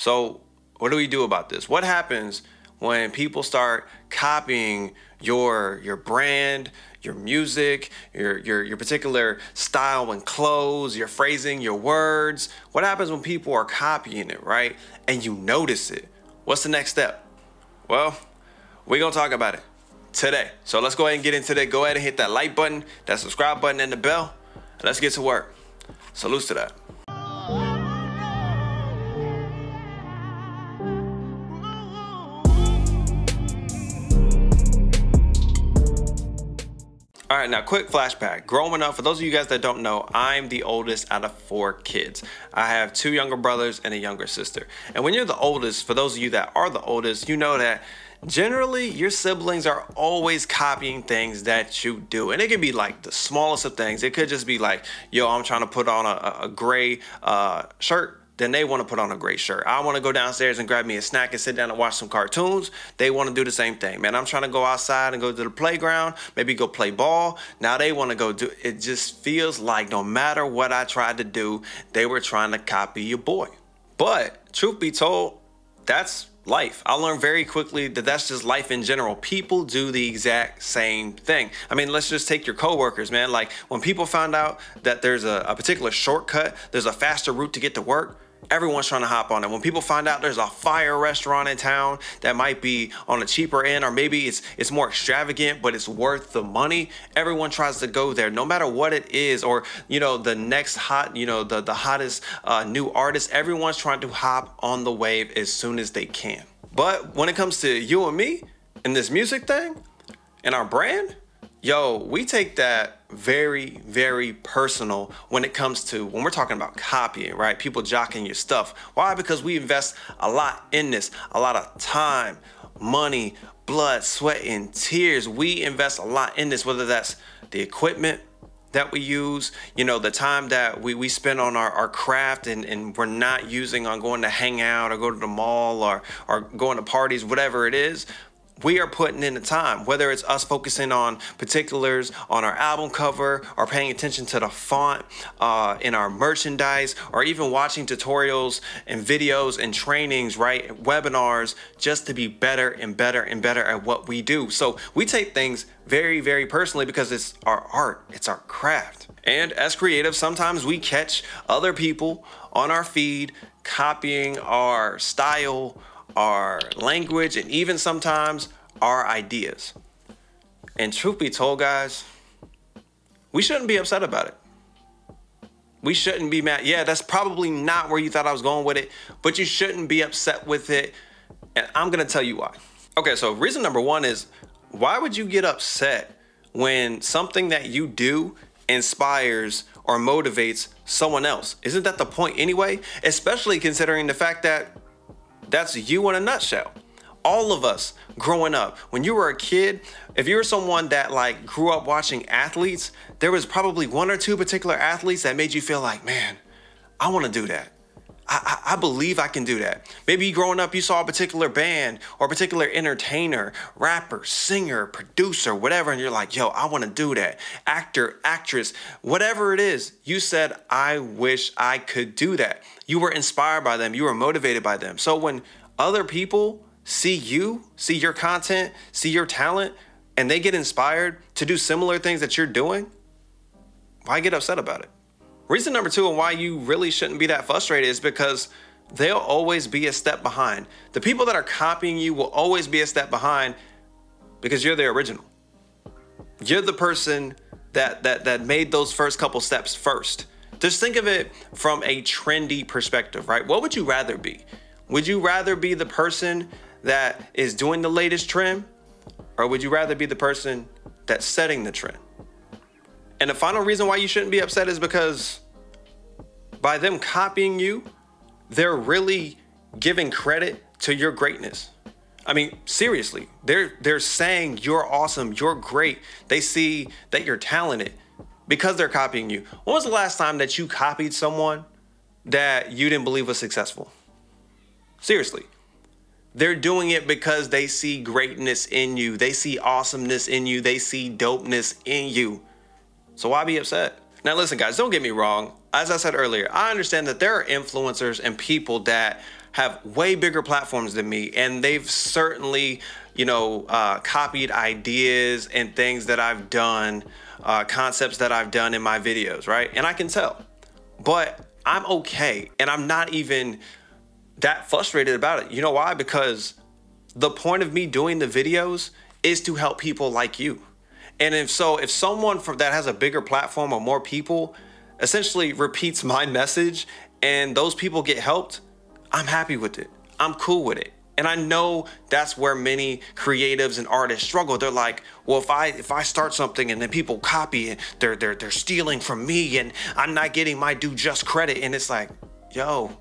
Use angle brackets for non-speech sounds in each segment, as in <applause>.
So, what do we do about this? What happens when people start copying your your brand, your music, your your your particular style and clothes, your phrasing, your words? What happens when people are copying it, right? And you notice it. What's the next step? Well, we're going to talk about it today. So let's go ahead and get into that. Go ahead and hit that like button, that subscribe button, and the bell. Let's get to work. Salute to that. All right, now quick flashback. Growing up, for those of you guys that don't know, I'm the oldest out of four kids. I have two younger brothers and a younger sister. And when you're the oldest, for those of you that are the oldest, you know that generally your siblings are always copying things that you do and it could be like the smallest of things it could just be like yo i'm trying to put on a, a gray uh, shirt then they want to put on a great shirt. I want to go downstairs and grab me a snack and sit down and watch some cartoons. They want to do the same thing. Man, I'm trying to go outside and go to the playground, maybe go play ball. Now they want to go do it just feels like no matter what I tried to do, they were trying to copy your boy. But truth be told, that's life. I learned very quickly that that's just life in general. People do the exact same thing. I mean, let's just take your coworkers, man. Like when people found out that there's a, a particular shortcut, there's a faster route to get to work, everyone's trying to hop on it. When people find out there's a fire restaurant in town that might be on a cheaper end, or maybe it's it's more extravagant, but it's worth the money, everyone tries to go there, no matter what it is, or you know the next hot, you know the the hottest uh, new artist. Everyone's trying to hop on the wave as soon as they can. But when it comes to you and me and this music thing and our brand, yo, we take that very, very personal when it comes to when we're talking about copying, right? People jocking your stuff. Why? Because we invest a lot in this, a lot of time, money, blood, sweat, and tears. We invest a lot in this, whether that's the equipment that we use, you know, the time that we, we spend on our, our craft and, and we're not using on going to hang out or go to the mall or, or going to parties, whatever it is we are putting in the time, whether it's us focusing on particulars on our album cover or paying attention to the font uh, in our merchandise or even watching tutorials and videos and trainings, right? Webinars just to be better and better and better at what we do. So we take things very, very personally because it's our art, it's our craft. And as creatives, sometimes we catch other people on our feed copying our style our language, and even sometimes our ideas. And truth be told, guys, we shouldn't be upset about it. We shouldn't be mad. Yeah, that's probably not where you thought I was going with it, but you shouldn't be upset with it. And I'm going to tell you why. Okay, so reason number one is why would you get upset when something that you do inspires or motivates someone else? Isn't that the point anyway? Especially considering the fact that that's you in a nutshell. All of us growing up, when you were a kid, if you were someone that like grew up watching athletes, there was probably one or two particular athletes that made you feel like, man, I want to do that. I, I, believe I can do that. Maybe growing up, you saw a particular band or a particular entertainer, rapper, singer, producer, whatever, and you're like, yo, I want to do that. Actor, actress, whatever it is, you said, I wish I could do that. You were inspired by them, you were motivated by them. So when other people see you, see your content, see your talent, and they get inspired to do similar things that you're doing, why get upset about it? Reason number two, and why you really shouldn't be that frustrated, is because they'll always be a step behind. The people that are copying you will always be a step behind because you're the original. You're the person that that that made those first couple steps first. Just think of it from a trendy perspective, right? What would you rather be? Would you rather be the person that is doing the latest trend or would you rather be the person that's setting the trend? And the final reason why you shouldn't be upset is because by them copying you, they're really giving credit to your greatness. I mean, seriously, they're they're saying you're awesome, you're great. They see that you're talented because they're copying you. When was the last time that you copied someone that you didn't believe was successful? Seriously. They're doing it because they see greatness in you. They see awesomeness in you. They see dopeness in you. So why be upset? Now, listen, guys, don't get me wrong. As I said earlier, I understand that there are influencers and people that have way bigger platforms than me, and they've certainly, you know, uh, copied ideas and things that I've done, uh, concepts that I've done in my videos, right? And I can tell, but I'm okay, and I'm not even that frustrated about it. You know why? Because the point of me doing the videos is to help people like you. And if so, if someone from that has a bigger platform or more people essentially repeats my <laughs> message and those people get helped, I'm happy with it. I'm cool with it. And I know that's where many creatives and artists struggle. They're like, well, if I if I start something and then people copy it, they're they're they're stealing from me and I'm not getting my due just credit. And it's like, yo,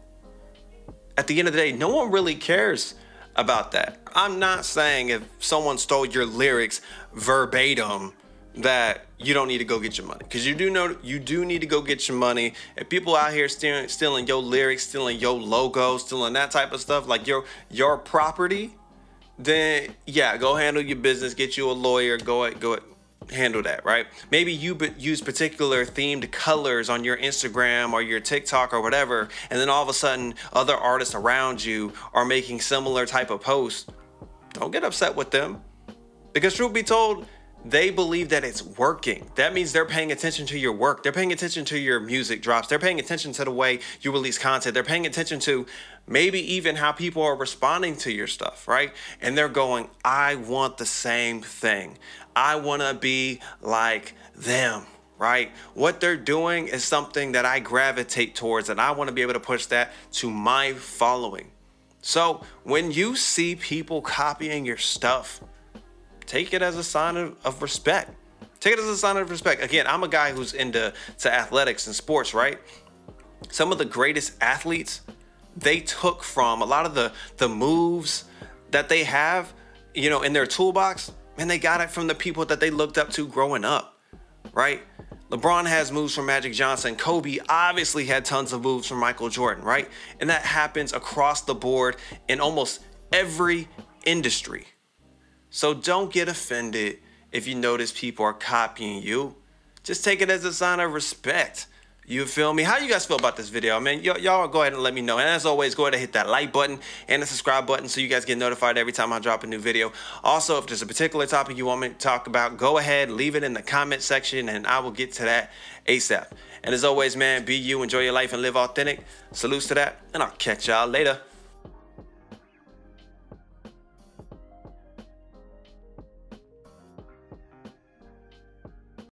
at the end of the day, no one really cares about that. I'm not saying if someone stole your lyrics verbatim that you don't need to go get your money because you do know you do need to go get your money if people out here stealing, stealing your lyrics stealing your logo stealing that type of stuff like your your property then yeah go handle your business get you a lawyer go go handle that, right? Maybe you use particular themed colors on your Instagram or your TikTok or whatever, and then all of a sudden other artists around you are making similar type of posts. Don't get upset with them. Because truth be told, they believe that it's working. That means they're paying attention to your work. They're paying attention to your music drops. They're paying attention to the way you release content. They're paying attention to maybe even how people are responding to your stuff, right? And they're going, I want the same thing. I want to be like them, right? What they're doing is something that I gravitate towards, and I want to be able to push that to my following. So when you see people copying your stuff, take it as a sign of, of respect. Take it as a sign of respect. Again, I'm a guy who's into to athletics and sports, right? Some of the greatest athletes, they took from a lot of the the moves that they have, you know, in their toolbox, and they got it from the people that they looked up to growing up, right? LeBron has moves from Magic Johnson. Kobe obviously had tons of moves from Michael Jordan, right? And that happens across the board in almost every industry. So don't get offended if you notice people are copying you. Just take it as a sign of respect. You feel me? How you guys feel about this video? I mean, y- y'all go ahead and let me know. And as always, go ahead and hit that like button and the subscribe button so you guys get notified every time I drop a new video. Also, if there's a particular topic you want me to talk about, go ahead, leave it in the comment section, and I will get to that ASAP. And as always, man, be you, enjoy your life, and live authentic. Salutes to that, and I'll catch y'all later.